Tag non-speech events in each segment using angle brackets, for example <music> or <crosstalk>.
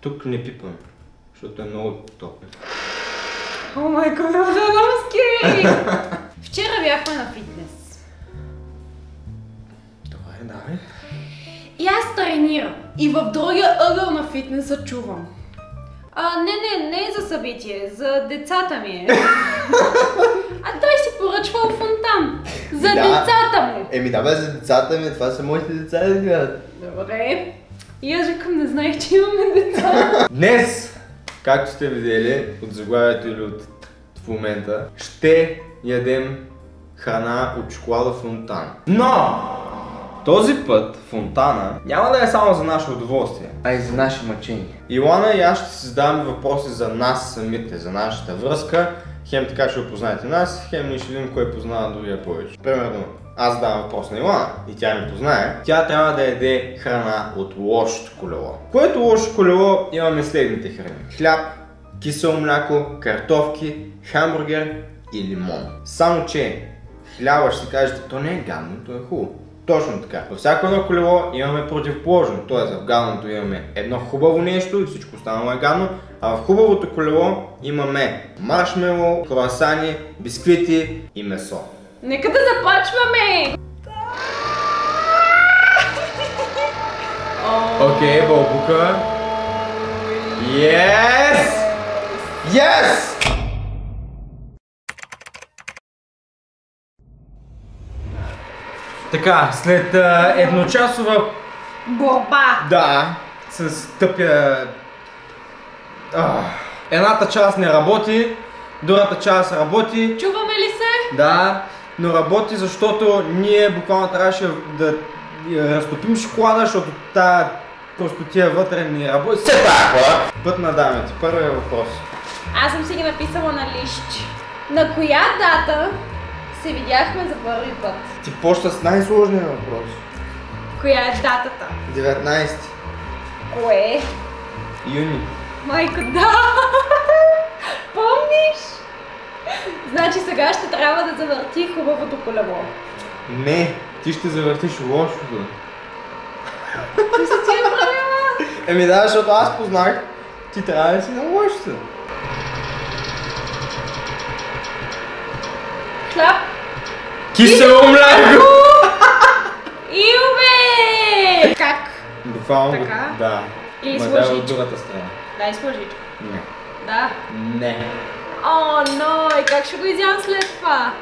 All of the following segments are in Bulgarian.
Тук не пипам, защото е много топло. О май гад, това е скери! Вчера бяхме на фитнес. Добре, давай. И аз тренирам. И в другия ъгъл на фитнеса чувам. А, не, не, не е за събитие, за децата ми е. <laughs> А той си поръчвал фонтан. За Да. децата му. Еми да бе, за децата ми, това са моите деца да. Добре. И аз викам, не знаех, че имаме деца. Днес, както сте видели от заглавието или от в момента, ще ядем храна от шоколада фонтан. Но! Този път фонтана няма да е само за наше удоволствие, а и за наше мъчение. Илана и аз ще си задаваме въпроси за нас самите, за нашата връзка. Хем така ще опознаете нас, хем ние ще видим кой познава другия повече. Примерно, аз задавам въпрос на Илана и тя не познае. Тя трябва да яде храна от лошото колело. Което лошо колело имаме следните храни. Хляб, кисело мляко, картофки, хамбургер и лимон. Само че хляба ще си кажете, то не е гадно, то е хубаво. Точно така. Във всяко едно колело имаме противоположно. Т.е. в гадното имаме едно хубаво нещо и всичко останало е гадно. А в хубавото колело имаме маршмело, круасани, бисквити и месо. Нека да започваме! Окей, okay, бълбука. Yes! Yes! Така, след а, едночасова Борба! Да, с тъпя... А, едната част не работи, другата част работи. Чуваме ли се? Да, но работи, защото ние буквално трябваше да я разтопим шоколада, защото та просто тия вътре не работи. Все така! Път на дамите. Първият въпрос. Аз съм си ги написала на лист. На коя дата се видяхме за първи път? Ти почта с най-сложния въпрос. Коя е датата? 19 Кое? юни. Майко, да! <laughs> Помниш? Значи сега ще трябва да завърти хубавото колело. Не, ти ще завъртиш лошото. Ти си ти е правила? Еми да, защото аз познах, ти трябва да си на лошото. Хляб. Кисело мляко! Илбе! Как? Буквално Така? Да. Или с дай от лъжичка? другата страна. Дай с лъжичка. Не. Да. Не. О, но, и как ще го изям след това?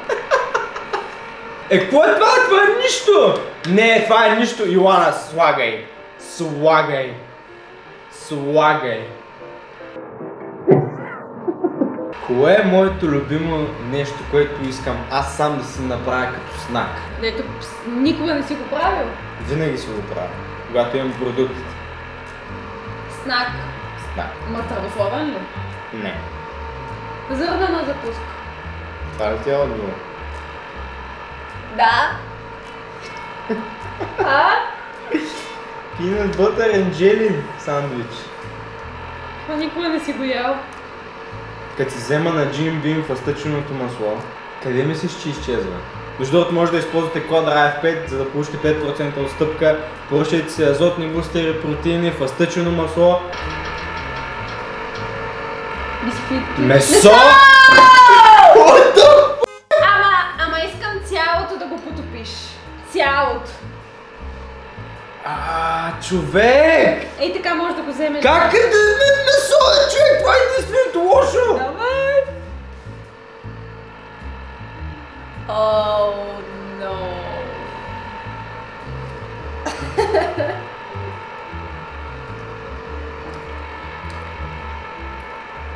Е, какво е това? Това е нищо! Не, това е нищо. Йоана, слагай. Слагай. Слагай. Кое е моето любимо нещо, което искам аз сам да си направя като знак? Дето никога не си го правил. Винаги си го правя. Когато имам продуктите. Снак. Знак. Ма здравословен ли? Не. Зърнена закуска. Това ли ти е отговор? Да. А? Peanut butter and jelly сандвич. Това никога не си го ял. Като си взема на Jim Beam фастъченото масло, къде мислиш, че изчезва? Между другото може да използвате код RAF5, за да получите 5% отстъпка. Поръчайте си азотни бустери, протеини, фастъчено масло. Бисквитки. Месо! Ама, ама искам цялото да го потопиш. Цялото. А, човек! Ей така може да го вземеш. Как е да ме месо, е, човек? Това е единственото лошо! Давай! О,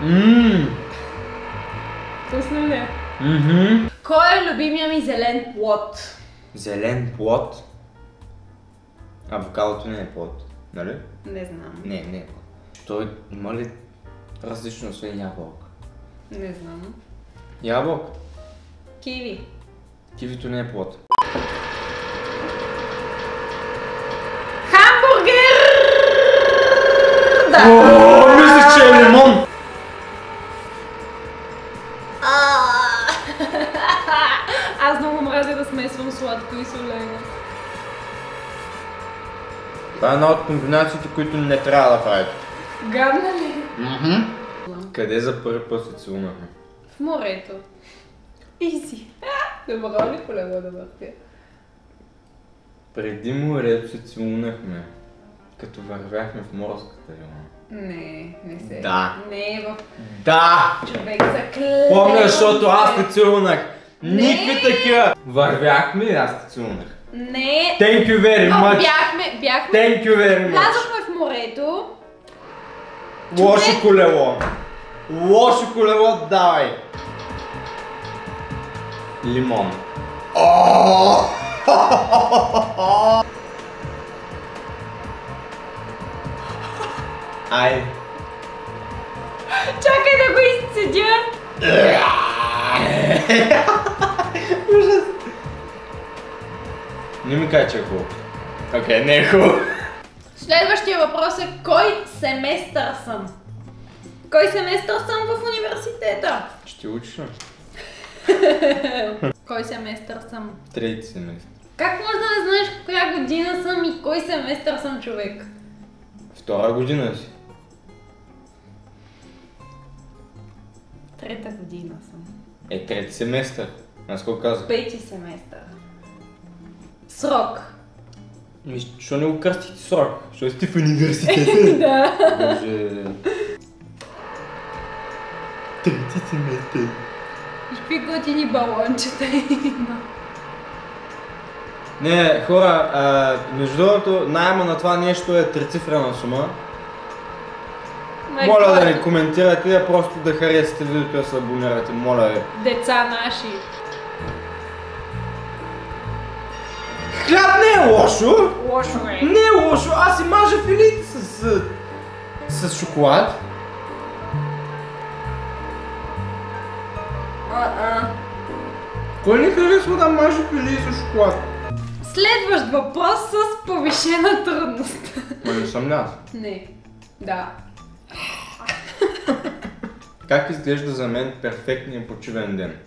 Ммм. Вкусно ли? е? Мгм. Кой е любимия ми зелен плод? Зелен плод. Авокадото не е плод, нали? Не знам. Не, не е плод. Той има ли различно освен ябълка? Не знам. Ябълка. Киви. Кивито не е плод. Хамбургер! Да. О, мислиш, че е лимон! Солено. Това е една от комбинациите, които не трябва да правите. Гадна ли? Къде за първи път се целунахме? В морето. Изи. Добро ли колело да въртя? Преди морето се целунахме. Като вървяхме в морската яма. Не, не се. Да. Не е в Да! човек за клево. Помня, защото аз те целунах. Никакви такива. Вървяхме и аз те целунах. Не. Thank you very much. бяхме, бяхме. Thank you very much. Влязохме в морето. Лошо колело. Лошо колело, давай. Лимон. Ай. Чакай да го изцедя. Не ми кажа, че е хубаво. Окей, не е хубаво. Следващия въпрос е кой семестър съм? Кой семестър съм в университета? Ще учиш ли? <laughs> Кой семестър съм? Трети семестър. Как може да не знаеш коя година съм и кой семестър съм човек? Втора година си. Трета година съм. Е, трети семестър. Аз какво казах? Пети семестър. Срок. Виж, Що не го кръстите срок? Що сте в университета? <laughs> да. Боже. Трети семестър. Виж какви готини балончета има. Не, хора, а, между другото, найма на това нещо е трицифрена сума. Моля да не коментирате, а просто да харесате видеото и да се абонирате, моля ви. Деца наши. Хляб не е лошо! Лошо е. Не е лошо, аз си мажа филите с, с, с шоколад. А-а. Кой не харесва да маже фили с шоколад? Следващ въпрос с повишена трудност. Ма не съм аз. Не. Да. Как изглежда за мен перфектният почивен ден?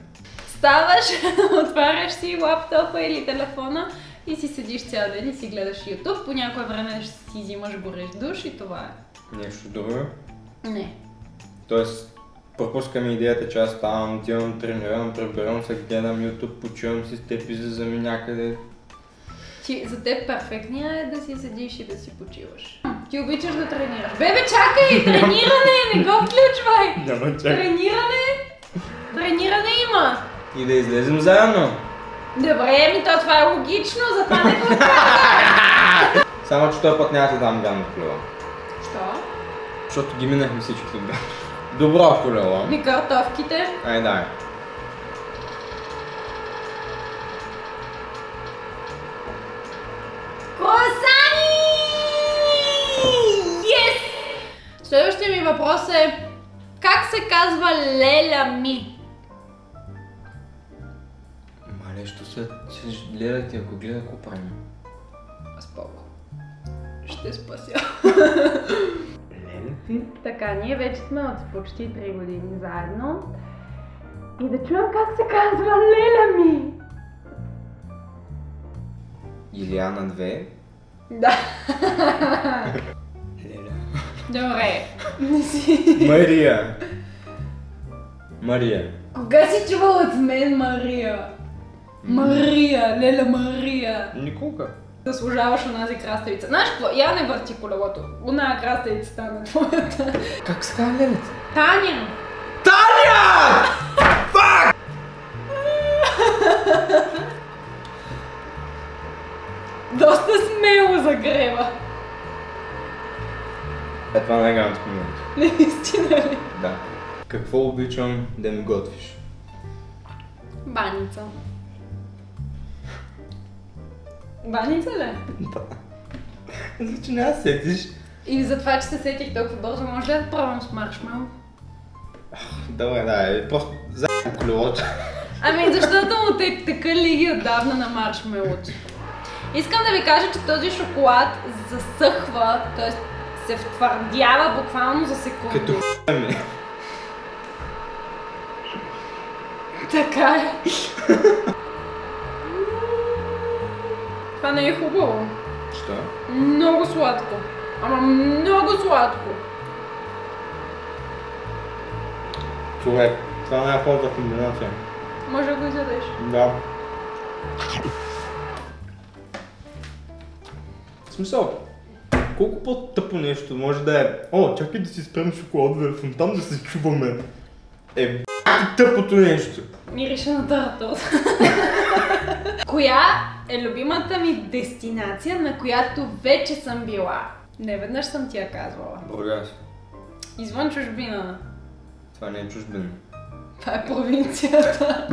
Ставаш, <laughs> отваряш си лаптопа или телефона и си седиш цял ден и си гледаш YouTube. По някое време ще си взимаш горещ душ и това е. Нещо друго? Не. Тоест, пропускаме идеята, че аз ставам, отивам, тренирам, прибирам се, гледам YouTube, почивам си с теб, излизаме някъде. Ти, за теб перфектния е да си седиш и да си почиваш. Ти обичаш да тренираш. Бебе, чакай! <laughs> Трениране! Не го включвай! Няма Трениране? Трениране има! И да излезем заедно. Добре, ми то това е логично, затова не го. <laughs> Само, че този път няма да дам гамно колело. Що? Защото ги минахме всичките гамно. Добро колело. Ми картофките. Ай, дай. Круасани! Yes! Следващия ми въпрос е как се казва леля ми? Мале, що се, се гледате, ако гледа, какво правим? Споко. Ще спася. Ти? Така, ние вече сме от почти 3 години заедно. И да чуем как се казва леля ми. Илиана 2. Да. Леля. Добре. Мария. Мария. Кога си чувал от мен Мария? Мария, леля Мария. Никога. Заслужаваш онази краставица. Знаеш какво? Я не върти колелото. Она краставица стана твоята. Как се казва лелята? Таня! Таня! Доста смело загрева. Е, това не е гант момент. Наистина ли? Да. Какво обичам да ми готвиш? Баница. Баница ли? Значи не аз сетиш. И за това, че се сетих толкова бързо, може ли да пробвам с маршмел? Добре, да, е просто за колелото. Ами защото му те така лиги отдавна на маршмелото. Искам да ви кажа, че този шоколад засъхва, т.е. се втвърдява буквално за секунди. Като ми. Така е това не е хубаво. Що? Много сладко. Ама много сладко. Човек, това не е най-хубавата комбинация. Може да го изядеш? Да. В смисъл, колко по-тъпо нещо може да е. О, чакай да си спрем шоколадовия фонтан да се чуваме. Е, тъпото нещо. Мирише на таратос. <laughs> Коя е любимата ми дестинация, на която вече съм била? Не веднъж съм ти я казвала. Бургас. Извън чужбина. Това не е чужбина. Това е провинцията.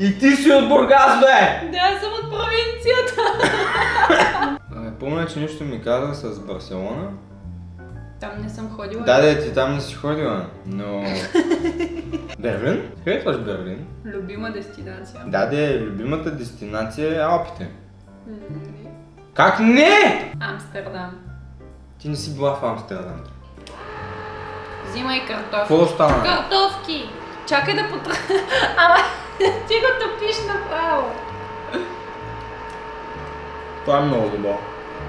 И ти си от Бургас, бе! Да, съм от провинцията. Помня, че нещо ми каза с Барселона. Там не съм ходила. Да, да, ти там не си ходила, но... <laughs> Берлин? Харесваш Берлин? Любима дестинация. Да, да, любимата дестинация е Алпите. М, Как не? Амстердам. Ти не си била в Амстердам. Взимай картофи. Какво стана? Картофки! Чакай да потра... <laughs> Ама, ти го топиш направо. Това е много добро.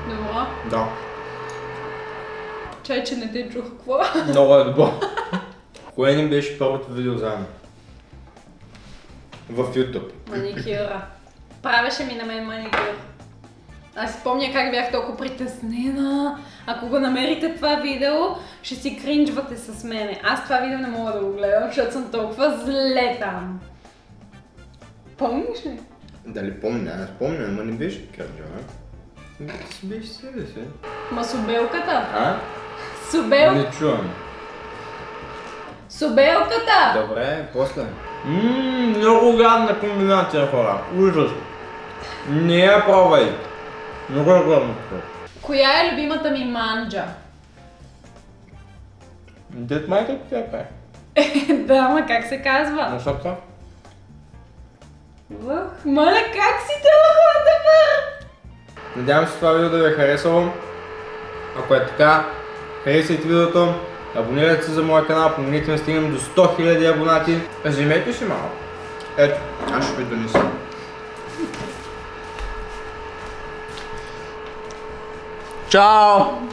Добро. Да. Чай, че не те чух. Какво? Много е добро. Кое ни беше първото видео заедно? В YouTube. Маникюра. Правеше ми на мен маникюр. Аз си спомня как бях толкова притеснена. Ако го намерите това видео, ще си кринджвате с мене. Аз това видео не мога да го гледам, защото съм толкова зле там. Помниш ли? Дали помня? Аз помня, ама не беше така, Джона. Ти си беше себе си. Масобелката. А? Субел... Не чувам. Субелката! Добре, после. Ммм, много гадна комбинация, хора. Ужас. Не я пробвай. Много е гадно. Коя е любимата ми манджа? Дед майка ти тя пее. <laughs> да, ама как се казва? Насока? Ух, Маля, как си толкова добър? Надявам се това видео да ви е харесало. Ако е така, харесайте видеото, абонирайте се за моя канал, помогнете ми да стигнем до 100 000 абонати. Вземете си малко. Ето, аз ще ви донеса. Чао!